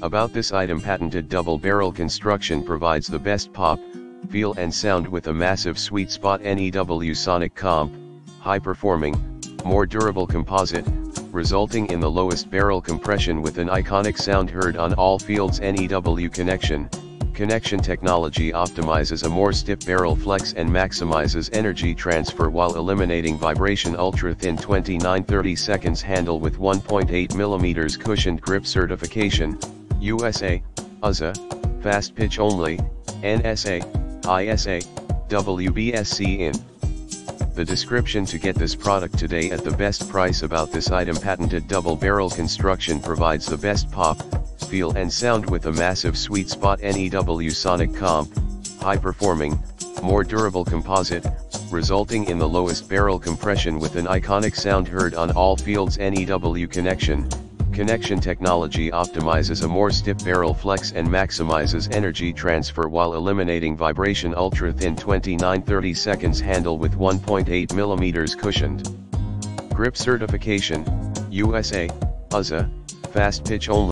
About this item patented double barrel construction provides the best pop, feel and sound with a massive sweet spot. NEW Sonic Comp, high performing, more durable composite, resulting in the lowest barrel compression with an iconic sound heard on all fields. NEW connection. Connection technology optimizes a more stiff barrel flex and maximizes energy transfer while eliminating vibration. Ultra thin 29-30 seconds handle with 1.8 mm cushioned grip certification, USA, USA, fast pitch only, NSA, ISA, WBSC in. The description to get this product today at the best price about this item patented double barrel construction provides the best pop, feel and sound with a massive sweet spot NEW Sonic Comp, high performing, more durable composite, resulting in the lowest barrel compression with an iconic sound heard on all fields NEW connection, Connection technology optimizes a more stiff barrel flex and maximizes energy transfer while eliminating vibration ultra thin 29-30 seconds handle with 1.8 mm cushioned. Grip certification, USA, USA, fast pitch only.